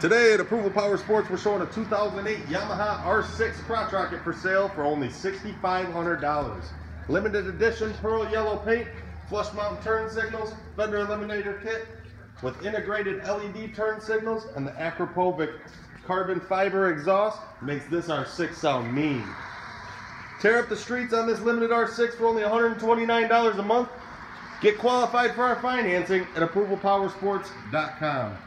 Today at Approval Power Sports, we're showing a 2008 Yamaha R6 crotch rocket for sale for only $6,500. Limited edition pearl yellow paint, flush mount turn signals, fender eliminator kit with integrated LED turn signals and the Akrapovic carbon fiber exhaust makes this R6 sound mean. Tear up the streets on this limited R6 for only $129 a month. Get qualified for our financing at ApprovalPowersports.com.